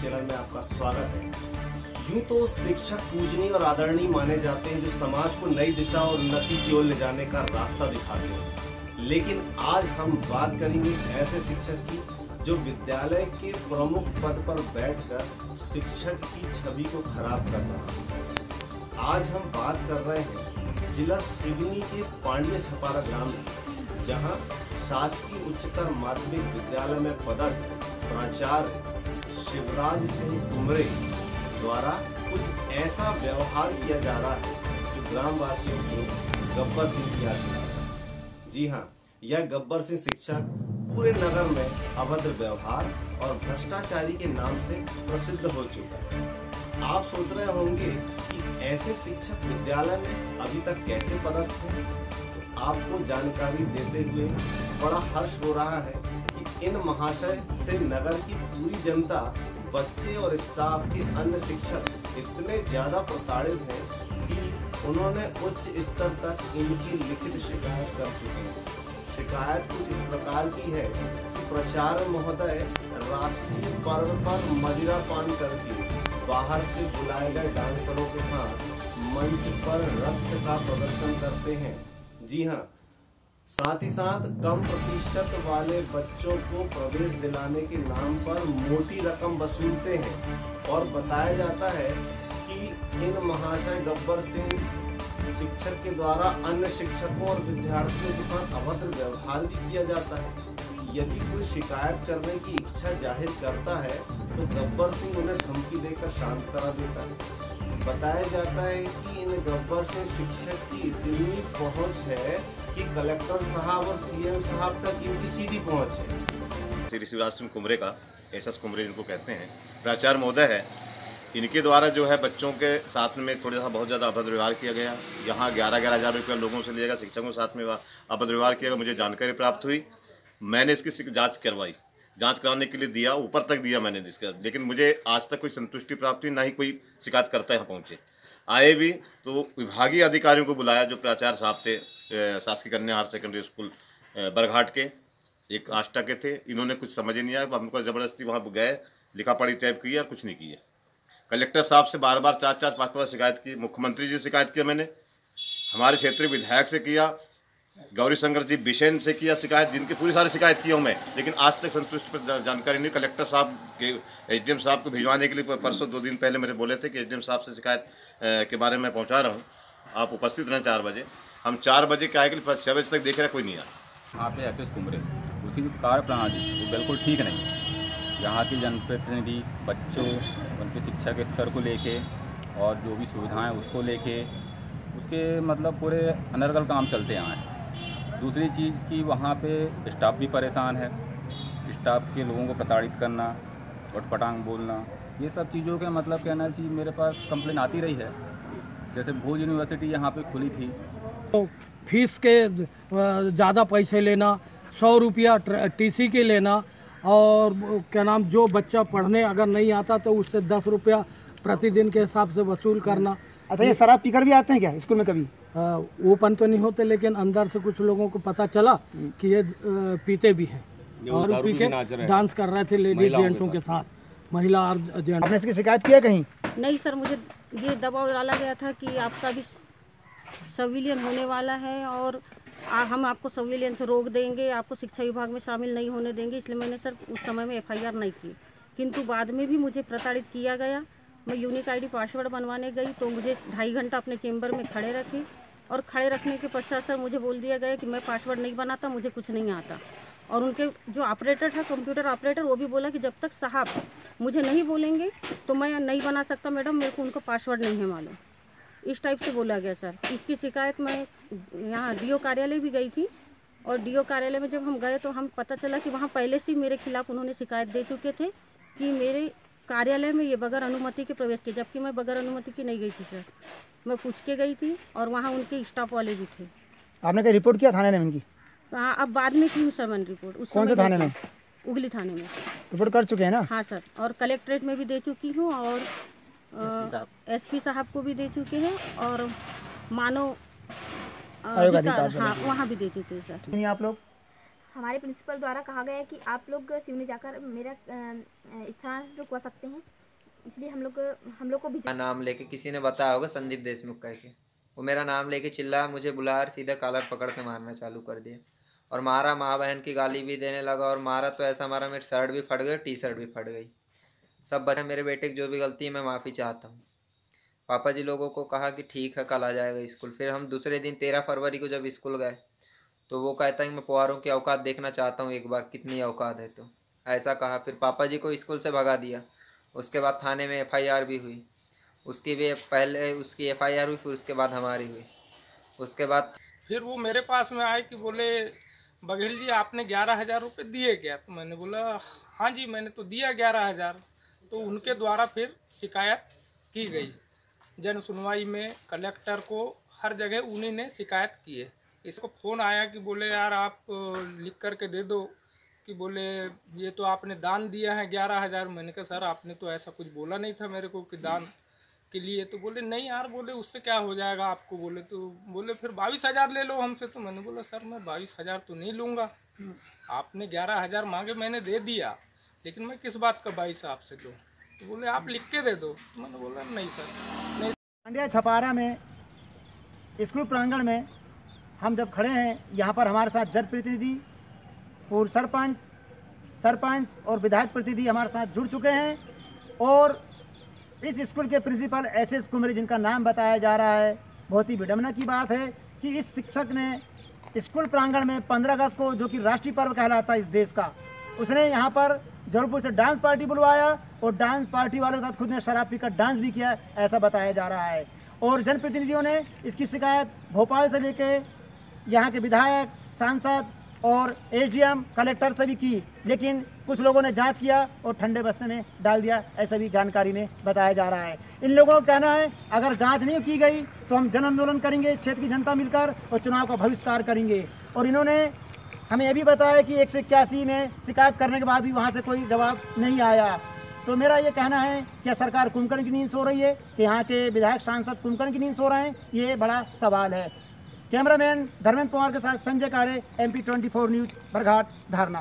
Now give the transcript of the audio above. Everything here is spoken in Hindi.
आपका स्वागत है। यूँ तो शिक्षक पूजनीय और आदरणीय माने जाते हैं जो समाज को नई दिशा और उन्नति की ओर ले जाने का रास्ता दिखाते हैं। लेकिन आज हम बात करेंगे ऐसे शिक्षक की जो विद्यालय के प्रमुख पद पर बैठकर शिक्षक की छवि को खराब कर रहा है। आज हम बात कर रहे हैं जिला सिवनी के पांडे छपारा ग्राम की जहाँ शासकीय उच्चतर माध्यमिक विद्यालय में पदस्थ प्राचार्य शिवराज सिंह कुमरे द्वारा कुछ ऐसा व्यवहार किया जा रहा है जो ग्रामवासियों को गब्बर सिंह की याद दिला जी हाँ यह गब्बर सिंह शिक्षक पूरे नगर में अभद्र व्यवहार और भ्रष्टाचारी के नाम से प्रसिद्ध हो चुका है। आप सोच रहे होंगे कि ऐसे शिक्षक विद्यालय में अभी तक कैसे पदस्थ हैं? तो आपको जानकारी देते हुए बड़ा हर्ष हो रहा है इन महाशय से नगर की पूरी जनता, बच्चे और स्टाफ के अन्य शिक्षक इतने ज़्यादा प्रताड़ित हैं कि उन्होंने उच्च स्तर तक इनकी लिखित शिकायत कर चुके हैं। शिकायत कुछ इस प्रकार की है कि प्राचार्य महोदय राष्ट्रीय पर्व पर मदिरा पान करके बाहर से बुलाए गए डांसरों के साथ मंच पर रक्त का प्रदर्शन करते हैं। जी हाँ साथ ही साथ कम प्रतिशत वाले बच्चों को प्रवेश दिलाने के नाम पर मोटी रकम वसूलते हैं और बताया जाता है कि इन महाशय गब्बर सिंह शिक्षक के द्वारा अन्य शिक्षकों और विद्यार्थियों के साथ अभद्र व्यवहार भी किया जाता है। यदि कोई शिकायत करने की इच्छा ज़ाहिर करता है तो गब्बर सिंह उन्हें धमकी देकर शांत करा देता है। बताया जाता है कि इन गब्बर सिंह शिक्षक की इतनी पहुँच है कि कलेक्टर साहब और सीएम साहब तक इनकी सीधी पहुँच है। श्री शिवराज सिंह कुमरे का, एस एस कुमरे जिनको कहते हैं, प्राचार्य महोदय है। इनके द्वारा जो है बच्चों के साथ में थोड़ा सा बहुत ज़्यादा अभद्र व्यवहार किया गया। यहाँ ग्यारह ग्यारह हज़ार रुपया लोगों से लिया गया, शिक्षकों के साथ में अभद्र व्यवहार किया गया, मुझे जानकारी प्राप्त हुई। मैंने इसकी जाँच करवाई। जाँच कराने के लिए दिया, ऊपर तक दिया मैंने इसका। लेकिन मुझे आज तक कोई संतुष्टि प्राप्त हुई ना ही कोई शिकायत करता यहाँ पहुँचे। आए भी तो विभागीय अधिकारियों को बुलाया, जो प्राचार्य साहब थे शासकीय कन्या हायर सेकेंडरी स्कूल बरघाट के। एक आष्टा के थे, इन्होंने कुछ समझ नहीं आया, हमको ज़बरदस्ती वहाँ गए लिखा पढ़ी टाइप की और कुछ नहीं किया। कलेक्टर साहब से बार बार चार चार पाँच पाँच शिकायत की, मुख्यमंत्री जी से शिकायत किया मैंने, हमारे क्षेत्रीय विधायक से किया गौरी शंकर जी बिशेन से किया शिकायत, जिनकी पूरी सारी शिकायत की हूँ मैं, लेकिन आज तक संतुष्ट पर जानकारी नहीं। कलेक्टर साहब के एच साहब को भिजवाने के लिए परसों दो दिन पहले मेरे बोले थे कि एच साहब से शिकायत के बारे में पहुँचा रहा हूँ। आप उपस्थित रहें चार बजे। हम चार बजे के आए के छः बजे तक देख रहे कोई नहीं आया। यहाँ पे एस कुमरे उसकी कार्य प्रणाली वो बिल्कुल ठीक नहीं यहाँ की जनप्रतिनिधि, बच्चों, उनके शिक्षा के स्तर को लेके और जो भी सुविधाएँ उसको लेके, उसके मतलब पूरे अनर्गल काम चलते आए दूसरी चीज़ कि वहाँ पे स्टाफ भी परेशान है। स्टाफ के लोगों को प्रताड़ित करना उटपटांग बोलना ये सब चीज़ों के मतलब कहना चाहिए मेरे पास कंप्लेन आती रही है। जैसे भूज यूनिवर्सिटी यहाँ पे खुली थी। तो फ़ीस के ज़्यादा पैसे लेना सौ रुपया टीसी के लेना और क्या नाम जो बच्चा पढ़ने अगर नहीं आता तो उससे दस रुपया प्रतिदिन के हिसाब से वसूल करना। अच्छा ये शराब पीकर भी आते हैं क्या स्कूल में कभी? ओपन तो नहीं होते लेकिन अंदर से कुछ लोगों को पता चला कि ये पीते भी हैं। और पी के डांस कर रहे थे लेडीज़ जेंटों के साथ। महिला और जेंट आपने इसकी शिकायत किया कहीं? नहीं सर मुझे ये दबाव डाला गया था कि आपका भी सविलियन होने वाला है और आ, हम आपको सविलियन से रोक देंगे आपको शिक्षा विभाग में शामिल नहीं होने देंगे इसलिए मैंने सर उस समय में एफआईआर नहीं की। किंतु बाद में भी मुझे प्रताड़ित किया गया। मैं यूनिक आईडी पासवर्ड बनवाने गई तो मुझे ढाई घंटा अपने चेम्बर में खड़े रखे। और खड़े रखने के पश्चात सर मुझे बोल दिया गया कि मैं पासवर्ड नहीं बनाता, मुझे कुछ नहीं आता। और उनके जो ऑपरेटर था कंप्यूटर ऑपरेटर वो भी बोला कि जब तक साहब मुझे नहीं बोलेंगे तो मैं नहीं बना सकता मैडम, मेरे को उनका पासवर्ड नहीं है मालूम। इस टाइप से बोला गया सर। इसकी शिकायत मैं यहाँ डीओ कार्यालय भी गई थी, और डीओ कार्यालय में जब हम गए तो हम पता चला कि वहाँ पहले से मेरे खिलाफ उन्होंने शिकायत दे चुके थे कि मेरे कार्यालय में ये बगैर अनुमति के प्रवेश किए, जबकि मैं बगैर अनुमति की नहीं गई थी, सर। मैं पूछ के गई थी और वहाँ उनके स्टाफ वाले भी थे। आपने क्या रिपोर्ट किया थाने में इनकी? हाँ अब बाद में की हूँ सर मैंने रिपोर्ट उस कौन से थाने में? उगली थाने में। रिपोर्ट कर चुके हैं ना? हाँ सर और कलेक्ट्रेट में भी दे चुकी हूँ और एसपी साहब। को भी दे चुके हैं और मानव हाँ वहाँ भी दे चुके हैं सर। आप लोग। हमारे प्रिंसिपल द्वारा कहा गया है कि आप लोग सिवनी जाकर मेरा स्थान रुकवा सकते हैं। इसलिए हम लोग हम लोग को भी नाम लेके किसी ने बताया होगा संदीप देशमुख कह के वो मेरा नाम लेके चिल्ला, मुझे बुला और सीधा कालर पकड़ के मारना चालू कर दिया। और मारा, माँ बहन की गाली भी देने लगा और मारा तो ऐसा मारा मेरी शर्ट भी फट गई टी शर्ट भी फट गई। सब बच्चे मेरे बेटे की जो भी गलती है मैं माफ़ी चाहता हूँ। पापा जी लोगों को कहा कि ठीक है, कल आ जाएगा स्कूल। फिर हम दूसरे दिन, तेरह फरवरी को जब स्कूल गए तो वो कहता है कि मैं पुआरों की औकात देखना चाहता हूँ एक बार, कितनी औकात है तो। ऐसा कहा, फिर पापा जी को स्कूल से भगा दिया। उसके बाद थाने में एफआईआर भी हुई। उसकी भी पहले, उसकी एफआईआर हुई, फिर उसके बाद हमारी हुई। उसके बाद फिर वो मेरे पास में आए कि बोले, बघेल जी, आपने ग्यारह हज़ार रुपये दिए क्या? तो मैंने बोला हाँ जी, मैंने तो दिया ग्यारह हज़ार। तो उनके द्वारा फिर शिकायत की गई। जन सुनवाई में कलेक्टर को हर जगह उन्हीं ने शिकायत की है। इसको फ़ोन आया कि बोले, यार, आप लिख कर के दे दो। कि बोले, ये तो आपने दान दिया है ग्यारह हज़ार। मैंने कहा, सर, आपने तो ऐसा कुछ बोला नहीं था मेरे को कि दान के लिए। तो बोले, नहीं यार, बोले, उससे क्या हो जाएगा आपको? बोले तो बोले, फिर बाईस हज़ार ले लो हमसे। तो मैंने बोला, सर, मैं बाईस हज़ार तो नहीं लूँगा। आपने ग्यारह हज़ार मांगे, मैंने दे दिया, लेकिन मैं किस बात का बाईस आपसे दूँ? तो बोले, आप लिख के दे दो। तो मैंने बोला, नहीं, सर, नहीं। पांड्या छपारा में, स्कूल प्रांगण में हम जब खड़े हैं, यहाँ पर हमारे साथ जनप्रतिनिधि पूर्व सरपंच सरपंच और विधायक प्रतिनिधि हमारे साथ जुड़ चुके हैं और इस स्कूल के प्रिंसिपल एस एस कुमरी जिनका नाम बताया जा रहा है, बहुत ही विडम्बना की बात है कि इस शिक्षक ने स्कूल प्रांगण में 15 अगस्त को जो कि राष्ट्रीय पर्व कहलाता है इस देश का, उसने यहाँ पर जौनपुर से डांस पार्टी बुलवाया और डांस पार्टी वालों के साथ खुद ने शराब पीकर डांस भी किया, ऐसा बताया जा रहा है। और जनप्रतिनिधियों ने इसकी शिकायत भोपाल से लेके यहाँ के विधायक, सांसद और एसडीएम कलेक्टर से भी की, लेकिन कुछ लोगों ने जाँच किया और ठंडे बस्ते में डाल दिया, ऐसा भी जानकारी में बताया जा रहा है। इन लोगों का कहना है, अगर जाँच नहीं की गई तो हम जन आंदोलन करेंगे, क्षेत्र की जनता मिलकर और चुनाव का बहिष्कार करेंगे। और इन्होंने हमें ये भी बताया कि एक सौ इक्यासी में शिकायत करने के बाद भी वहाँ से कोई जवाब नहीं आया। तो मेरा ये कहना है कि सरकार कुंभकर्ण की नींद सो रही है? कि यहाँ के विधायक सांसद कुंभकर्ण की नींद सो रहे हैं? ये बड़ा सवाल है। कैमरामैन धर्मेंद्र पवार के साथ Sanjay Kade M P twenty four news Barghat धारणा